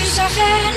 kusagin